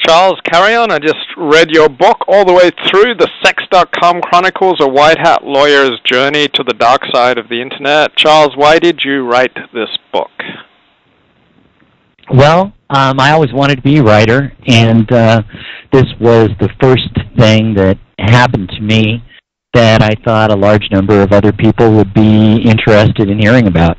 Charles, Carreon. I just read your book all the way through. The Sex.com Chronicles a White Hat Lawyer's Journey to the Dark Side of the Internet. Charles, why did you write this book? Well, um, I always wanted to be a writer, and uh, this was the first thing that happened to me that I thought a large number of other people would be interested in hearing about.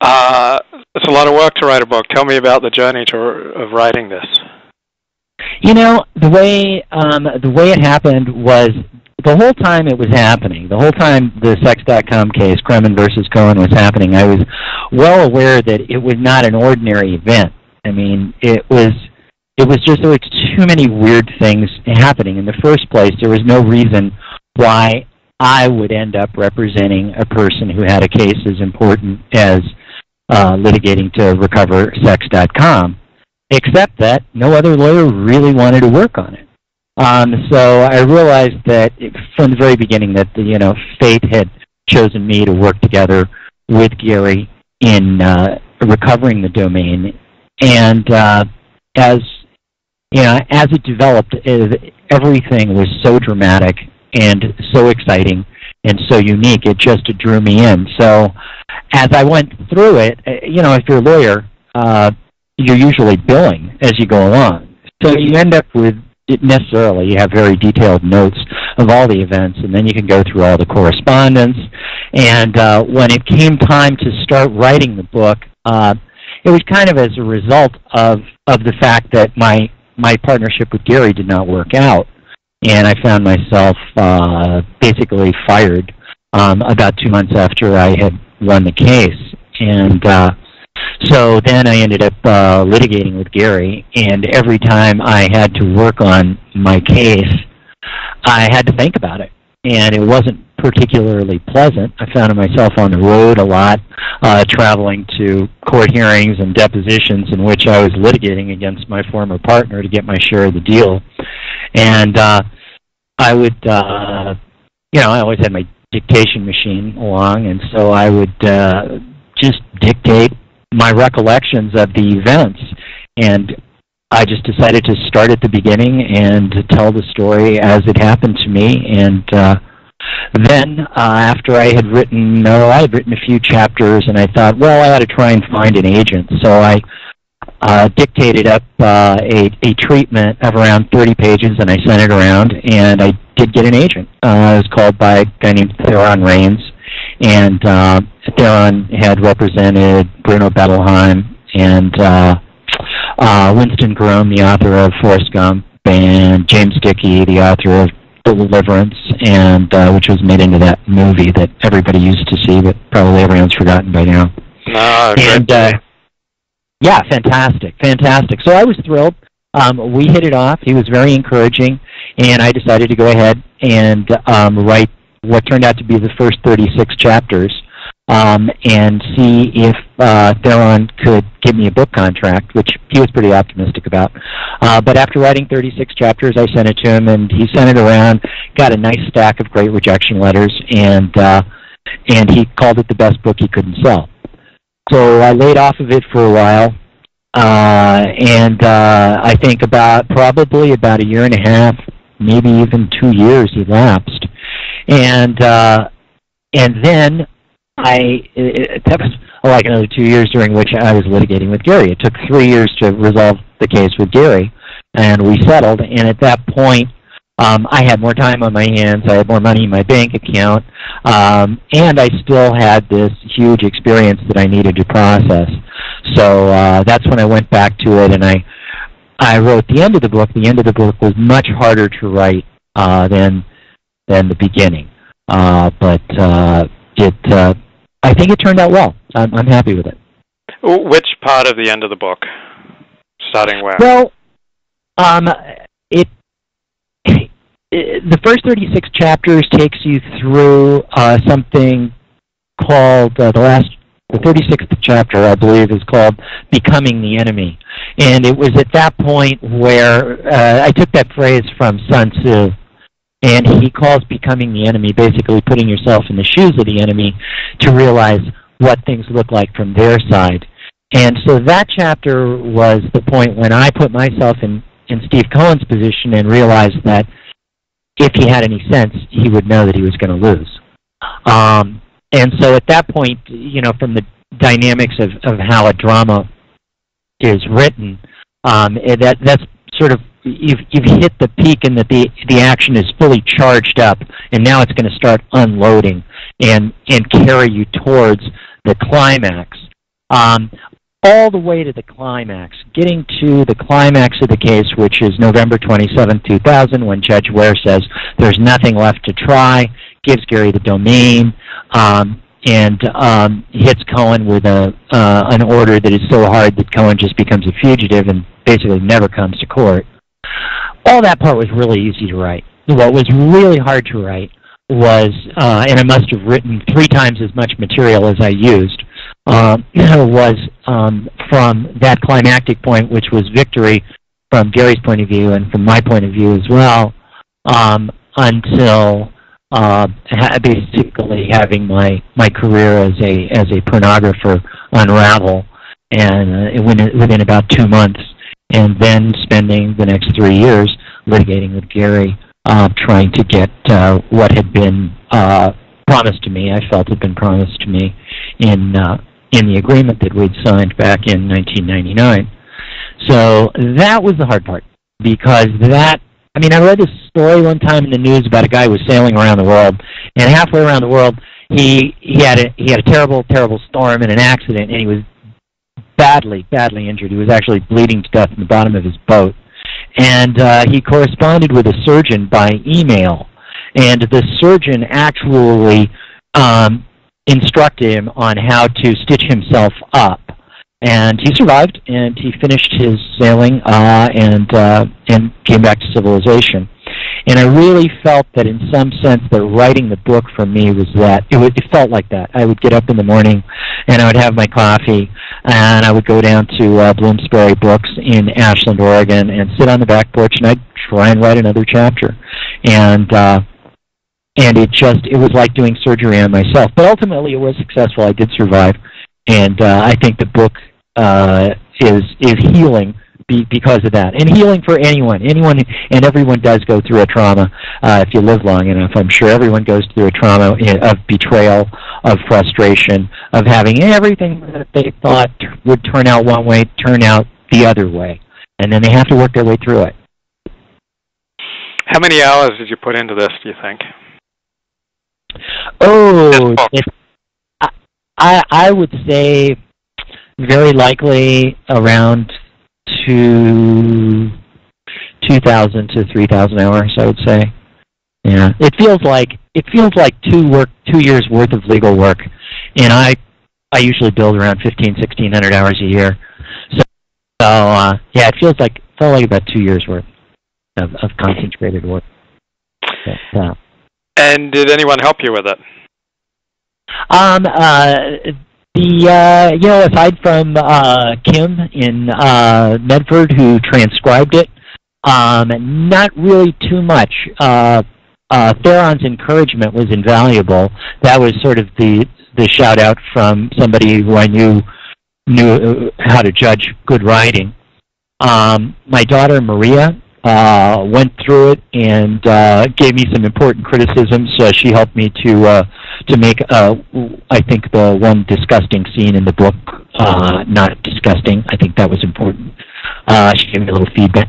Uh, it's a lot of work to write a book. Tell me about the journey to, of writing this. You know, the way um, the way it happened was the whole time it was happening, the whole time the Sex.com case, Kremen versus Cohen, was happening, I was well aware that it was not an ordinary event. I mean, it was it was just there were too many weird things happening. In the first place, there was no reason why I would end up representing a person who had a case as important as uh, litigating to recover sex.com, except that no other lawyer really wanted to work on it. Um, so I realized that it, from the very beginning that the, you know fate had chosen me to work together with Gary in uh, recovering the domain, and uh, as you know, as it developed, everything was so dramatic and so exciting and so unique. It just drew me in. So as I went through it, uh, you know, if you're a lawyer, uh, you're usually billing as you go along. So you end up with it necessarily you have very detailed notes of all the events, and then you can go through all the correspondence. And uh, when it came time to start writing the book, uh, it was kind of as a result of of the fact that my my partnership with Gary did not work out, and I found myself uh, basically fired um, about two months after I had won the case, and uh, so then I ended up uh, litigating with Gary, and every time I had to work on my case, I had to think about it, and it wasn't particularly pleasant. I found myself on the road a lot, uh, traveling to court hearings and depositions in which I was litigating against my former partner to get my share of the deal, and uh, I would, uh, you know, I always had my dictation machine along, and so I would uh, just dictate my recollections of the events. And I just decided to start at the beginning and to tell the story as it happened to me. And uh, then, uh, after I had written, no, I had written a few chapters, and I thought, well, I ought to try and find an agent. So I uh, dictated up uh, a, a treatment of around 30 pages, and I sent it around, and I did get an agent. Uh, it was called by a guy named Theron Raines, and uh, Theron had represented Bruno Bettelheim and uh, uh, Winston Groom, the author of Forrest Gump, and James Dickey, the author of Deliverance, and uh, which was made into that movie that everybody used to see, but probably everyone's forgotten by now. No, and uh, yeah, fantastic, fantastic. So I was thrilled. Um, we hit it off. He was very encouraging, and I decided to go ahead and um, write what turned out to be the first 36 chapters um, and see if uh, Theron could give me a book contract, which he was pretty optimistic about. Uh, but after writing 36 chapters, I sent it to him, and he sent it around, got a nice stack of great rejection letters, and uh, and he called it the best book he couldn't sell. So I laid off of it for a while, uh, and uh, I think about probably about a year and a half, maybe even two years elapsed, and uh, and then I it, that was like another two years during which I was litigating with Gary. It took three years to resolve the case with Gary, and we settled. And at that point, um, I had more time on my hands. I had more money in my bank account, um, and I still had this huge experience that I needed to process. So uh, that's when I went back to it, and I I wrote the end of the book. The end of the book was much harder to write uh, than than the beginning, uh, but uh, it uh, I think it turned out well. I'm, I'm happy with it. Which part of the end of the book? Starting where? Well, um, it, the first 36 chapters takes you through uh, something called uh, the last the 36th chapter, I believe, is called Becoming the Enemy. And it was at that point where uh, I took that phrase from Sun Tzu, and he calls becoming the enemy basically putting yourself in the shoes of the enemy to realize what things look like from their side. And so that chapter was the point when I put myself in, in Steve Cohen's position and realized that if he had any sense, he would know that he was going to lose. Um, and so at that point, you know, from the dynamics of, of how a drama is written, um, eh, that that's sort of you've you've hit the peak and that the the action is fully charged up, and now it's going to start unloading and and carry you towards the climax. Um, all the way to the climax, getting to the climax of the case, which is November 27, 2000, when Judge Ware says there's nothing left to try, gives Gary the domain, um, and um, hits Cohen with a uh, an order that is so hard that Cohen just becomes a fugitive and basically never comes to court. All that part was really easy to write. What was really hard to write was, uh, and I must have written three times as much material as I used, uh, was um, from that climactic point, which was victory from Gary's point of view and from my point of view as well, um, until uh, ha- basically having my my career as a as a pornographer unravel, and uh, within, within about two months, and then spending the next three years litigating with Gary, uh, trying to get uh, what had been uh, promised to me. I felt had been promised to me in uh, in the agreement that we'd signed back in 1999. So that was the hard part because that I mean, I read this story one time in the news about a guy who was sailing around the world, and halfway around the world, he he had a he had a terrible terrible storm and an accident, and he was badly badly injured. He was actually bleeding to death in the bottom of his boat, and uh, he corresponded with a surgeon by email, and the surgeon actually um, instructed him on how to stitch himself up and he survived and he finished his sailing uh, and uh, and came back to civilization. And I really felt that in some sense that writing the book for me was that it, was, it felt like that. I would get up in the morning and I would have my coffee and I would go down to uh, Bloomsbury Books in Ashland, Oregon, and sit on the back porch and I'd try and write another chapter. And uh, and it just it was like doing surgery on myself. But ultimately, it was successful. I did survive and uh, I think the book uh, is is healing be, because of that, and healing for anyone. Anyone and everyone does go through a trauma uh, if you live long enough. I'm sure everyone goes through a trauma of betrayal, of frustration, of having everything that they thought would turn out one way turn out the other way, and then they have to work their way through it. How many hours did you put into this? Do you think? Oh, I I would say very likely around two two thousand to three thousand hours. I would say. Yeah, it feels like it feels like two work two years worth of legal work, and I I usually billed around fifteen sixteen hundred hours a year. So, so uh, yeah, it feels like felt like about two years worth of, of concentrated work. But, uh, and did anyone help you with it? Um, uh, the uh, you know, aside from uh, Kim in uh, Medford who transcribed it, um, not really too much. Uh, uh, Theron's encouragement was invaluable. That was sort of the the shout out from somebody who I knew knew how to judge good writing. Um, my daughter Maria uh, went through it and uh, gave me some important criticisms. Uh, she helped me to uh, to make, uh, I think, the one disgusting scene in the book uh, not disgusting. I think that was important. Uh, she gave me a little feedback,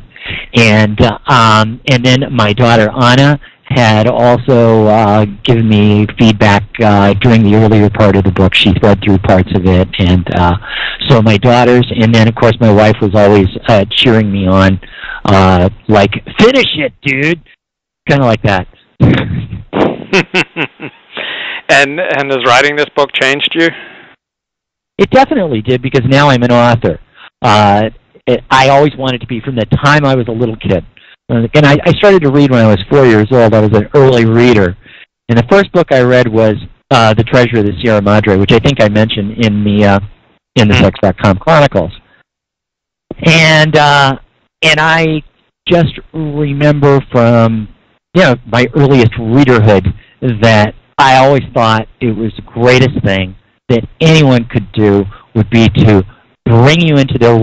and uh, um, and then my daughter Anna had also uh, given me feedback uh, during the earlier part of the book. She read through parts of it, and uh, so my daughters, and then of course my wife was always uh, cheering me on, uh, like "Finish it, dude," kind of like that. and and has writing this book changed you? It definitely did because now I'm an author. Uh, it, I always wanted to be from the time I was a little kid. And I, I started to read when I was four years old. I was an early reader. And the first book I read was uh, The Treasure of the Sierra Madre, which I think I mentioned in the uh, in the mm-hmm. Sex.com Chronicles. And uh, and I just remember from you know my earliest readerhood that I always thought it was the greatest thing that anyone could do would be to bring you into their